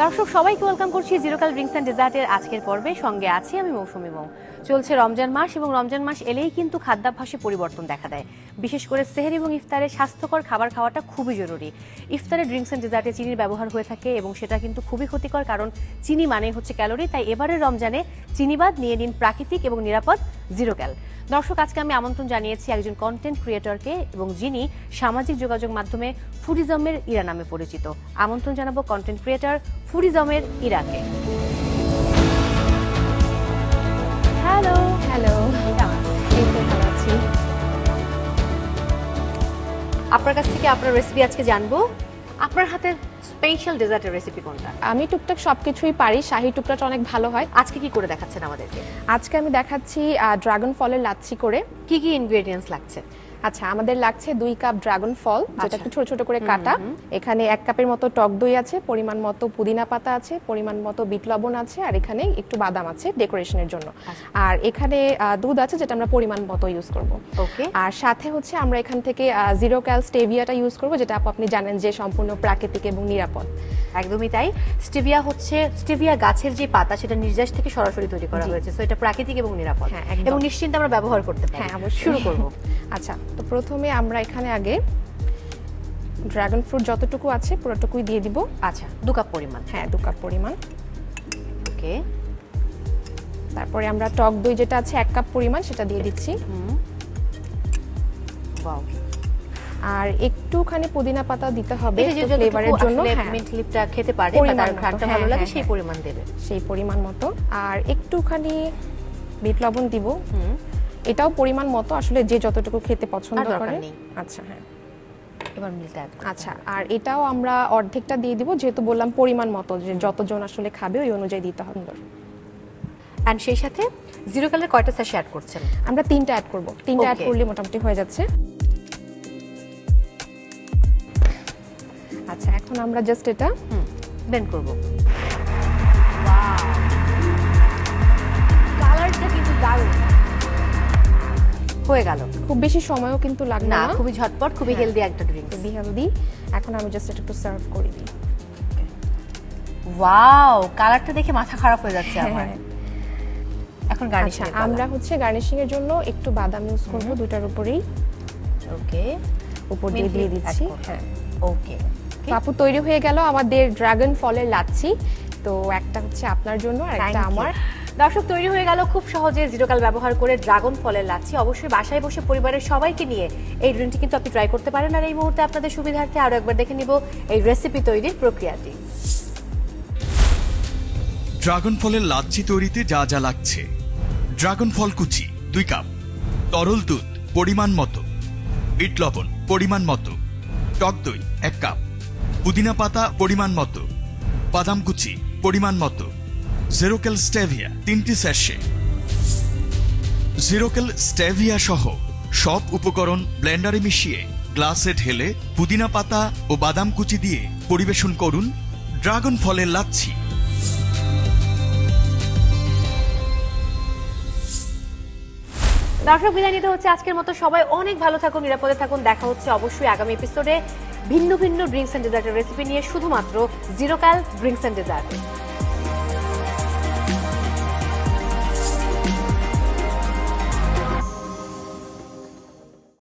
দর্শক, সবাইকে ওয়েলকাম করছি জিরোকাল ড্রিঙ্কস অ্যান্ড ডেজার্টের আজকের পর্বে। সঙ্গে আছি আমি মৌসুমি মৌ। চলছে রমজান মাস এবং রমজান মাস এলেই কিন্তু খাদ্যাভ্যাসে পরিবর্তন দেখা দেয়। বিশেষ করে সেহের এবং ইফতারে স্বাস্থ্যকর খাবার খাওয়াটা খুবই জরুরি। ইফতারে ড্রিঙ্কস অ্যান্ড ডেজার্টে চিনির ব্যবহার হয়ে থাকে এবং সেটা কিন্তু খুবই ক্ষতিকর কারণ চিনি মানে হচ্ছে ক্যালোরি তাই এবারের রমজানে চিনিবাদ নিয়ে নিন প্রাকৃতিক এবং নিরাপদ জিরো ক্যাল দর্শক আজকে আমি আমন্ত্রণ জানিয়েছি একজন কন্টেন্ট ক্রিয়েটরকে এবং যিনি সামাজিক যোগাযোগ মাধ্যমে ফুডিজমের ইরা নামে পরিচিত। আমন্ত্রণ জানাব কন্টেন্ট ক্রিয়েটর ফুডিজমের ইরাকে। হ্যালো হ্যালো আপনার কাছ থেকে আপনার রেসিপি আজকে জানব। আপনার হাতের স্পেশাল ডেজার্টের রেসিপি কোনটা? আমি টুকটাক সবকিছুই পারি শাহি টুকরাটা অনেক ভালো হয়। আজকে কি করে দেখাচ্ছেন আমাদেরকে? আজকে আমি দেখাচ্ছি ড্রাগন ফলের লাচ্ছি করে। কি কি ইনগ্রেডিয়েন্টস লাগছে? আচ্ছা আমাদের লাগছে দুই কাপ ড্রাগন ফল যেটা আচ্ছা। একটু ছোট ছোট করে কাটা। এখানে এক কাপের মতো টক দই আছে পরিমাণ মতো পুদিনা পাতা আছে পরিমাণ মতো বিট লবণ আছে আর এখানে একটু বাদাম আছে ডেকোরেশনের জন্য। আচ্ছা। আর এখানে দুধ আছে যেটা আমরা পরিমাণ মতো ইউজ করব। ওকে। আর সাথে হচ্ছে আমরা এখান থেকে জিরো ক্যাল স্টেভিয়াটা ইউজ করব যেটা আপু আপনি জানেন যে সম্পূর্ণ প্রাকৃতিক এবং নিরাপদ। একদমই তাই। স্টিভিয়া হচ্ছে স্টিভিয়া গাছের যে পাতা সেটা নির্যাস থেকে সরাসরি তৈরি করা হয়েছে। সো এটা প্রাকৃতিক এবং নিরাপদ। হ্যাঁ, একদম। এবং নিশ্চিন্তে আমরা ব্যবহার করতে পারি। হ্যাঁ শুরু করব। আচ্ছা। তো প্রথমে আমরা এখানে আগে ড্রাগন ফ্রুট যতটুকু আছে পুরোটুকুই দিয়ে দিব। আচ্ছা দু কাপ পরিমাণ। হ্যাঁ দু কাপ পরিমাণ। ওকে। তারপরে আমরা টক দই যেটা আছে এক কাপ পরিমাণ সেটা দিয়ে দিচ্ছি। আর একটুখানি পুদিনা পাতা দিতে হবে ফ্লেভারের জন্য হ্যাঁ। মিন্ট লিপটা খেতে পারে বা তার মতো, ঘ্রাণটা হ্যাঁ, ভালো লাগে হ্যাঁ, সেই হ্যাঁ। পরিমাণ দেবে। সেই পরিমাণ মতো। আর একটুখানি বিট লবণ দিব। হুম। এটাও পরিমাণ মতো আসলে যে যতটুকু খেতে পছন্দ করে। আচ্ছা হ্যাঁ। এবার মিলটা আচ্ছা আর এটাও আমরা অর্ধেকটা দিয়ে দিব যেহেতু বললাম পরিমাণ মতো যে যতজন আসলে খাবে ওই অনুযায়ী দিতে হবে। এন্ড সেই সাথে জিরো কালার কয়টা স্যাশে অ্যাড করছেন? আমরা তিনটা অ্যাড করব। তিনটা অ্যাড করলে মোটামুটি হয়ে যাচ্ছে। আচ্ছা এখন আমরা জাস্ট এটা ব্লেন্ড করব। কালারটা কিন্তু দারুণ। হয়ে গেল। খুব বেশি সময়ও কিন্তু লাগবে না খুবই ঝটপট খুবই হ্যাঁ। হেলদি একটা ড্রিঙ্কস বি হেলদি এখন আমি জাস্ট এটা একটু সার্ভ করে দিই। ওয়াও কালারটা দেখে মাথা খারাপ হয়ে যাচ্ছে আমার। হ্যাঁ। এখন গার্নিশ আচ্ছা আমরা হচ্ছে গার্নিশিং এর জন্য একটু বাদাম ইউজ করব দুটার উপরেই। ওকে উপর দিয়ে দিয়ে দিচ্ছি হ্যাঁ। ওকে পাপু তৈরি হয়ে গেল আমাদের ড্রাগন ফলের লাচ্ছি। তো একটা হচ্ছে আপনার জন্য আর একটা আমার। দর্শক, তৈরি হয়ে গেল খুব সহজে জিরোকাল ব্যবহার করে ড্রাগন ফলের লাচ্ছি। অবশ্যই বাসায় বসে পরিবারের সবাইকে নিয়ে এই ড্রিঙ্কটি কিন্তু আপনি ট্রাই করতে পারেন। আর এই মুহূর্তে আপনাদের সুবিধার্থে আরও একবার দেখে নিব এই রেসিপি তৈরির প্রক্রিয়াটি। ড্রাগন ফলের লাচ্ছি তৈরিতে যা যা লাগছে। ড্রাগন ফল কুচি, দুই কাপ। তরল দুধ, পরিমাণ মতো। বিট লবণ, পরিমাণ মতো। টক দই, এক কাপ। পুদিনা পাতা, পরিমাণ মতো। বাদাম কুচি, পরিমাণ মতো। জেরোকেল স্টেভিয়া তিনটি স্যাশে জিরোকেল স্টেভিয়া সহ সব উপকরণ ব্লেন্ডারে মিশিয়ে গ্লাসে ঢেলে পুদিনা পাতা ও বাদাম কুচি দিয়ে পরিবেশন করুন ড্রাগন ফলের লাচ্ছি। দর্শক, বিদায় নিতে হচ্ছে আজকের মতো। সবাই অনেক ভালো থাকুন, নিরাপদে থাকুন। দেখা হচ্ছে অবশ্যই আগামী এপিসোডে ভিন্ন ভিন্ন ড্রিঙ্কস অ্যান্ড ডেজার্টের রেসিপি নিয়ে। শুধুমাত্র জিরোকাল ড্রিঙ্কস অ্যান্ড ডেজার্ট